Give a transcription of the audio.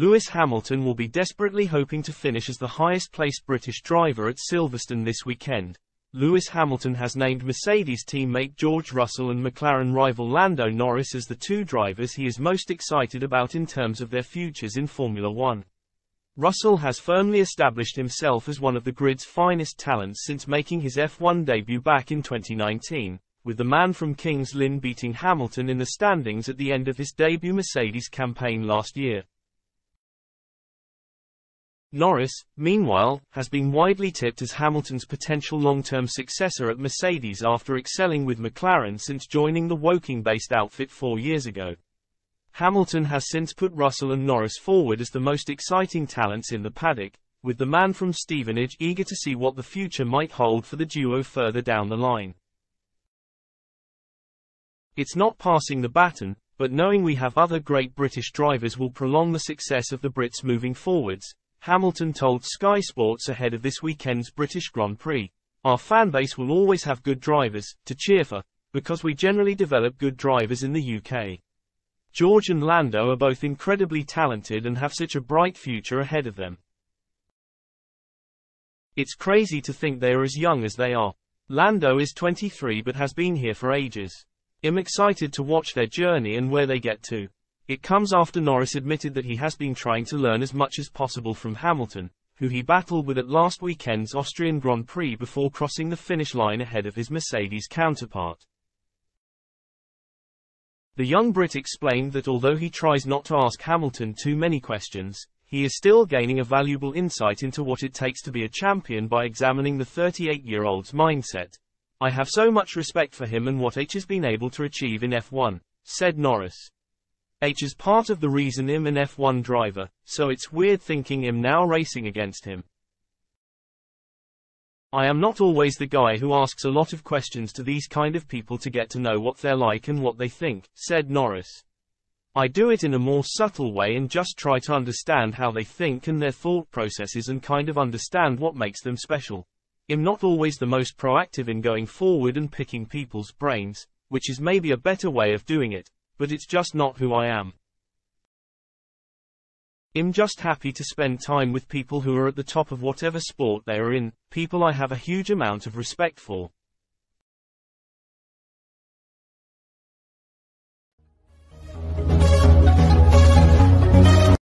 Lewis Hamilton will be desperately hoping to finish as the highest placed British driver at Silverstone this weekend. Lewis Hamilton has named Mercedes teammate George Russell and McLaren rival Lando Norris as the two drivers he is most excited about in terms of their futures in Formula One. Russell has firmly established himself as one of the grid's finest talents since making his F1 debut back in 2019, with the man from Kings Lynn beating Hamilton in the standings at the end of his debut Mercedes campaign last year. Norris, meanwhile, has been widely tipped as Hamilton's potential long-term successor at Mercedes after excelling with McLaren since joining the Woking-based outfit four years ago. Hamilton has since put Russell and Norris forward as the most exciting talents in the paddock, with the man from Stevenage eager to see what the future might hold for the duo further down the line. It's not passing the baton, but knowing we have other great British drivers will prolong the success of the Brits moving forwards, Hamilton told Sky Sports ahead of this weekend's British Grand Prix. Our fanbase will always have good drivers to cheer for, because we generally develop good drivers in the UK. George and Lando are both incredibly talented and have such a bright future ahead of them. It's crazy to think they are as young as they are. Lando is 23 but has been here for ages. I'm excited to watch their journey and where they get to. It comes after Norris admitted that he has been trying to learn as much as possible from Hamilton, who he battled with at last weekend's Austrian Grand Prix before crossing the finish line ahead of his Mercedes counterpart. The young Brit explained that although he tries not to ask Hamilton too many questions, he is still gaining a valuable insight into what it takes to be a champion by examining the 38-year-old's mindset. I have so much respect for him and what H has been able to achieve in F1, said Norris. H is part of the reason I'm an F1 driver, so it's weird thinking I'm now racing against him. I am not always the guy who asks a lot of questions to these kind of people to get to know what they're like and what they think, said Norris. I do it in a more subtle way and just try to understand how they think and their thought processes and kind of understand what makes them special. I'm not always the most proactive in going forward and picking people's brains, which is maybe a better way of doing it, but it's just not who I am. I'm just happy to spend time with people who are at the top of whatever sport they are in, people I have a huge amount of respect for.